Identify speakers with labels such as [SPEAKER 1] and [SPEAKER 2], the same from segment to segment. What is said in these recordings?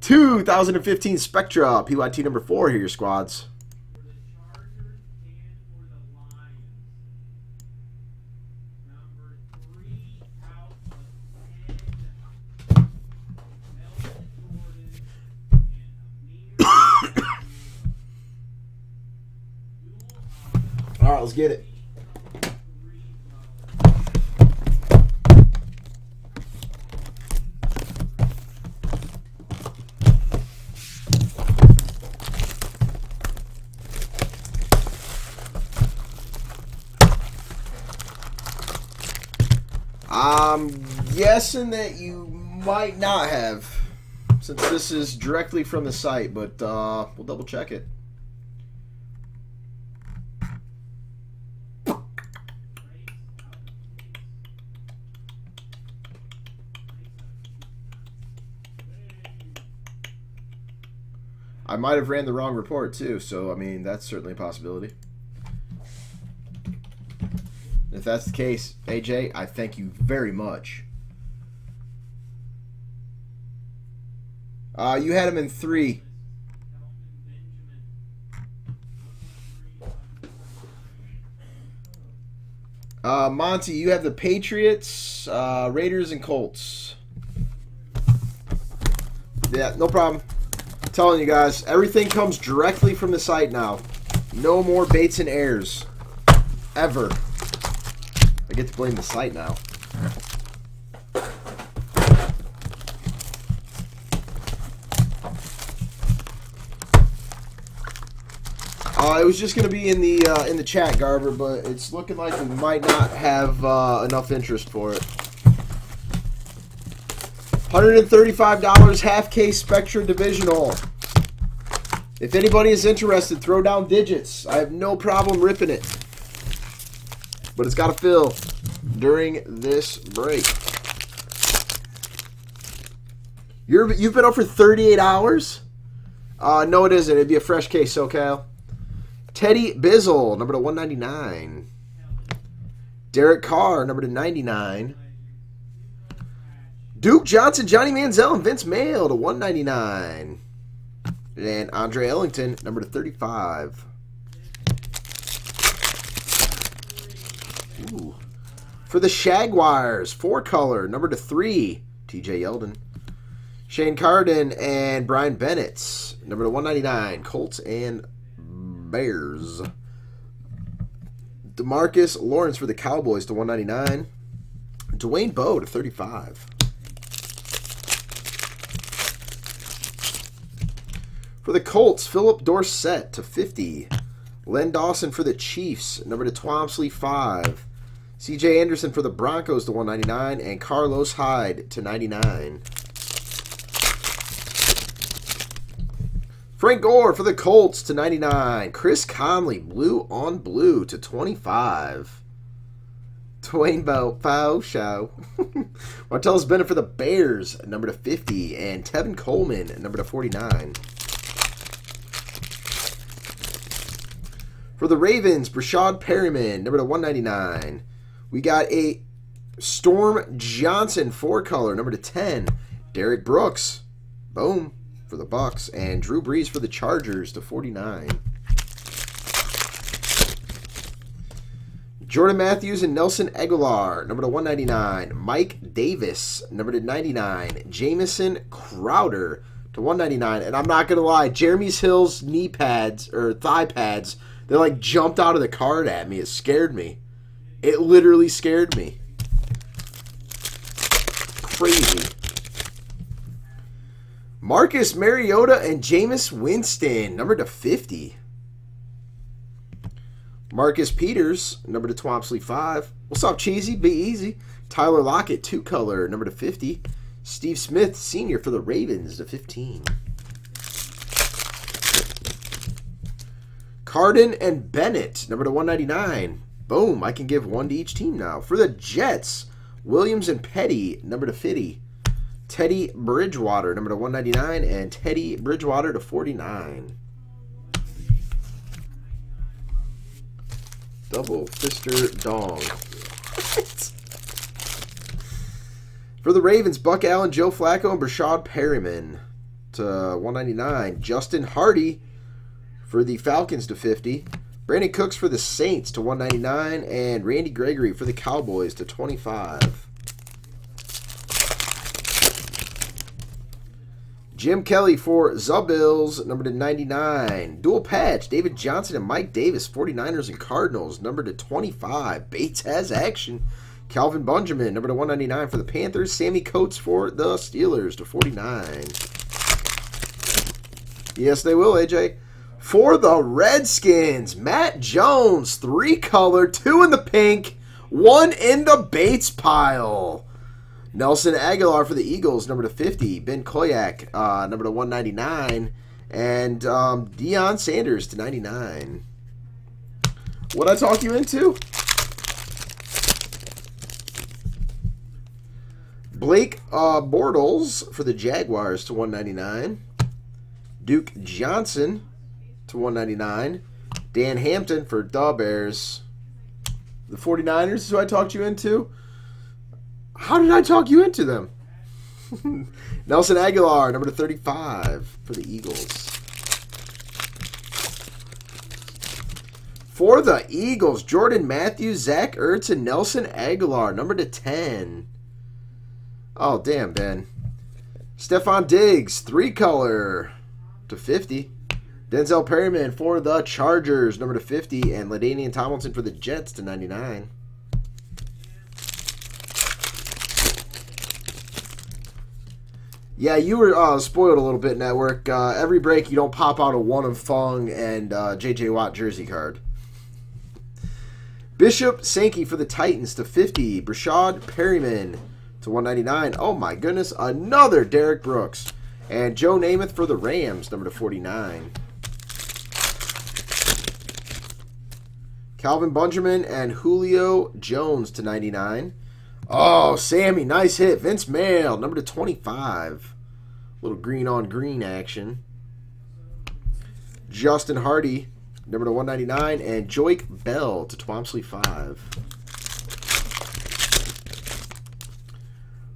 [SPEAKER 1] 2015 Spectra, PYT number four here, your squads. All right, let's get it. I'm guessing that you might not have, since this is directly from the site, but uh, we'll double check it. I might have ran the wrong report too, so I mean that's certainly a possibility. If that's the case, AJ, I thank you very much. Uh, you had him in three. Uh, Monty, you have the Patriots, uh, Raiders, and Colts. Yeah, no problem. I'm telling you guys, everything comes directly from the site now. No more baits and airs. Ever. I get to blame the site now. Uh, it was just going to be in the uh, in the chat, Garber, but it's looking like we might not have uh, enough interest for it. $135 half case Spectra Divisional. If anybody is interested, throw down digits. I have no problem ripping it. But it's got to fill during this break. You're, you've been up for 38 hours? Uh, no, it isn't. It'd be a fresh case, SoCal. Teddy Bizzle, number to 199. Derek Carr, number to 99. Duke Johnson, Johnny Manziel, and Vince Mayle to 199. And Andre Ellington, number to 35. For the Shagwires, four color, number to three, TJ Yeldon. Shane Carden and Bryan Bennett, number to 199, Colts and Bears. Demarcus Lawrence for the Cowboys to 199. Dwayne Bowe to 35. For the Colts, Phillip Dorsett to 50. Len Dawson for the Chiefs, number to Twomsley 5. CJ Anderson for the Broncos to 199. And Carlos Hyde to 99. Frank Gore for the Colts to 99. Chris Conley, blue on blue to 25. Dwayne Pow Show. Martellus Bennett for the Bears, number to 50. And Tevin Coleman, number to 49. For the Ravens, Breshad Perriman, number to 199. We got a Storm Johnson, four color, number to 10. Derek Brooks, boom for the Bucks, and Drew Brees for the Chargers to 49. Jordan Matthews and Nelson Agholor, number to 199. Mike Davis, number to 99. Jamison Crowder to 199. And I'm not going to lie, Jeremy's Hill's knee pads or thigh pads, they like jumped out of the card at me. It scared me. It literally scared me. Crazy. Marcus Mariota and Jameis Winston, number to 50. Marcus Peters, number to Twompsley 5. What's up, Cheesy? Be easy. Tyler Lockett, two color, number to 50. Steve Smith, senior for the Ravens, to 15. Carden and Bennett, number to 199. Boom, I can give one to each team now. For the Jets, Williams and Petty, number to 50. Teddy Bridgewater, number to 199, and Teddy Bridgewater to 49. Double Fister Dong. For the Ravens, Buck Allen, Joe Flacco, and Breshad Perriman to 199. Justin Hardy for the Falcons to 50. Brandin Cooks for the Saints to 199. And Randy Gregory for the Cowboys to 25. Jim Kelly for Zubills, number to 99. Dual patch, David Johnson and Mike Davis, 49ers and Cardinals, number to 25. Bates has action. Kelvin Benjamin, number to 199 for the Panthers. Sammie Coates for the Steelers to 49. Yes, they will, AJ. For the Redskins, Matt Jones, three color, two in the pink, one in the Bates pile. Nelson Agholor for the Eagles, number to 50. Ben Koyack, uh, number to 199. And um, Deion Sanders to 99. What I talk you into? Blake uh, Bortles for the Jaguars to 199. Duke Johnson to 199. Dan Hampton for the Bears. The 49ers is who I talked you into. How did I talk you into them? Nelson Agholor, number 35 for the Eagles. For the Eagles, Jordan Matthews, Zach Ertz, and Nelson Agholor, number to 10. Oh, damn, Ben. Stefon Diggs, three color to 50. Denzel Perryman for the Chargers, number to 50. And LaDainian Tomlinson for the Jets to 99. Yeah, you were uh, spoiled a little bit, Network. Uh, every break, you don't pop out a one of Fung and uh, J.J. Watt jersey card. Bishop Sankey for the Titans to 50. Breshad Perriman to 199. Oh my goodness, another Derek Brooks. And Joe Namath for the Rams, number to 49. Kelvin Benjamin and Julio Jones to 99. Oh, Sammy, nice hit. Vince Mayle, number to 25. Little green on green action. Justin Hardy, number to 199. And Joique Bell to Twomsley 5.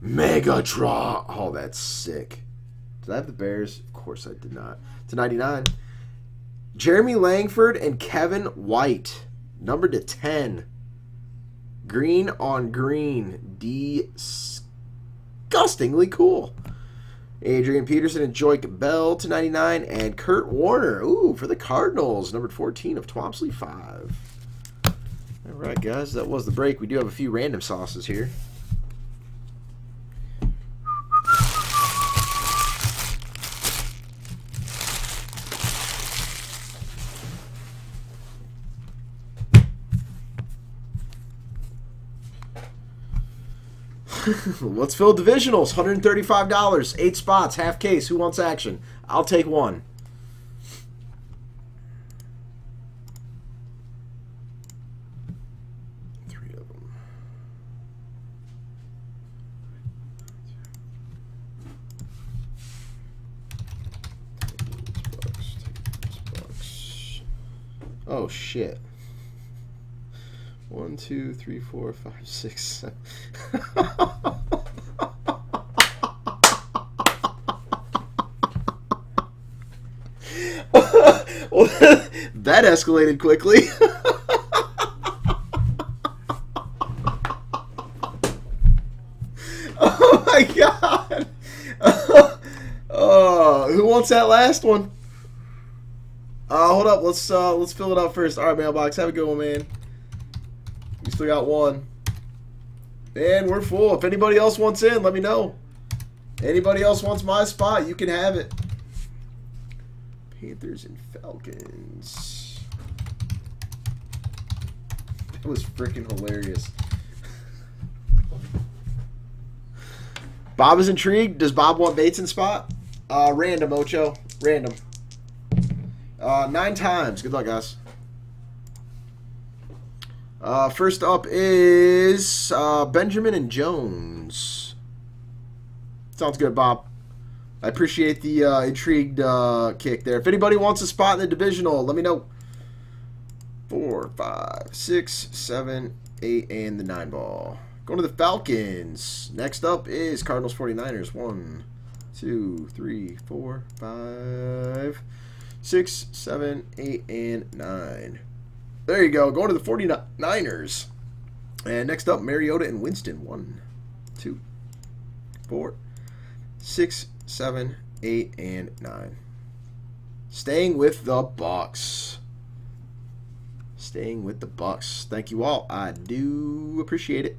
[SPEAKER 1] Mega draw. Oh, that's sick. Did I have the Bears? Of course I did not. To 99. Jeremy Langford and Kevin White, number to 10. Green on green. Disgustingly cool. Adrian Peterson and Joique Bell to 99. And Kurt Warner, ooh, for the Cardinals, number 14 of Twomsley 5. All right, guys, that was the break. We do have a few random sauces here. Let's fill divisionals. $135. Eight spots. Half case. Who wants action? I'll take one. Three of them. Oh, shit. One, two, three, four, five, six, seven. that escalated quickly. oh my god! oh, who wants that last one? Uh, hold up. Let's uh, let's fill it up first. All right, mailbox. Have a good one, man. We still got one. And we're full. If anybody else wants in, let me know. Anybody else wants my spot, you can have it. Panthers and Falcons. That was freaking hilarious. Bob is intrigued. Does Bob want Bates in spot? Uh, random, Ocho. Random. Uh, nine times. Good luck, guys. Uh, first up is uh, Benjamin and Jones. Sounds good, Bob. I appreciate the uh, intrigued uh, kick there. If anybody wants a spot in the divisional, let me know. Four, five, six, seven, eight, and the nine ball. Going to the Falcons. Next up is Cardinals 49ers. One, two, three, four, five, six, seven, eight, and nine. There you go. Going to the 49ers. And next up, Mariota and Winston. One, two, four, six, seven, eight, and nine. Staying with the Bucks. Staying with the Bucks. Thank you all. I do appreciate it.